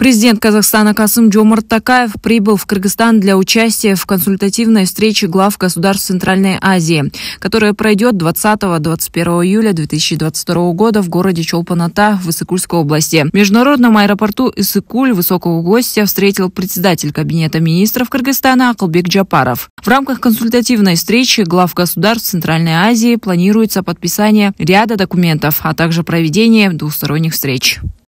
Президент Казахстана Касым Джомарт Такаев прибыл в Кыргызстан для участия в консультативной встрече глав государств Центральной Азии, которая пройдет 20-21 июля 2022 года в городе Чолпаната в Иссыкульской области. В международном аэропорту Иссыкуль высокого гостя встретил председатель Кабинета министров Кыргызстана Акылбек Джапаров. В рамках консультативной встречи глав государств Центральной Азии планируется подписание ряда документов, а также проведение двусторонних встреч.